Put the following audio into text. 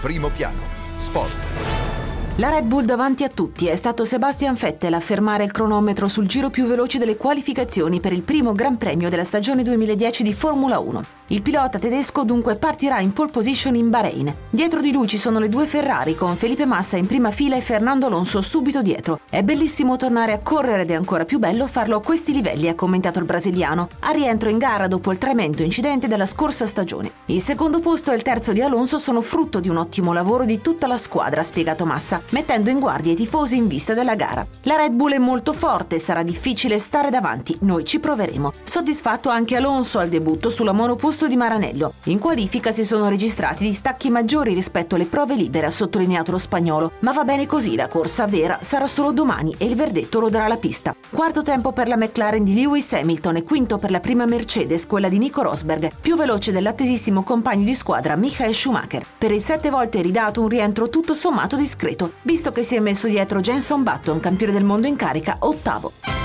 Primo piano. Sport. La Red Bull davanti a tutti è stato Sebastian Vettel a fermare il cronometro sul giro più veloce delle qualificazioni per il primo Gran Premio della stagione 2010 di Formula 1. Il pilota tedesco dunque partirà in pole position in Bahrain. Dietro di lui ci sono le due Ferrari con Felipe Massa in prima fila e Fernando Alonso subito dietro. È bellissimo tornare a correre ed è ancora più bello farlo a questi livelli, ha commentato il brasiliano, a rientro in gara dopo il tremendo incidente della scorsa stagione. Il secondo posto e il terzo di Alonso sono frutto di un ottimo lavoro di tutta la squadra, ha spiegato Massa, mettendo in guardia i tifosi in vista della gara. La Red Bull è molto forte, sarà difficile stare davanti, noi ci proveremo. Soddisfatto anche Alonso al debutto sulla monoposto posto di Maranello. In qualifica si sono registrati distacchi maggiori rispetto alle prove libere, ha sottolineato lo spagnolo. Ma va bene così, la corsa vera sarà solo domani e il verdetto lo darà la pista. Quarto tempo per la McLaren di Lewis Hamilton e quinto per la prima Mercedes, quella di Nico Rosberg, più veloce dell'attesissimo compagno di squadra Michael Schumacher. Per il sette volte ridato un rientro tutto sommato discreto, visto che si è messo dietro Jenson Button, campione del mondo in carica, ottavo.